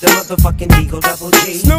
the motherfucking Eagle Double G.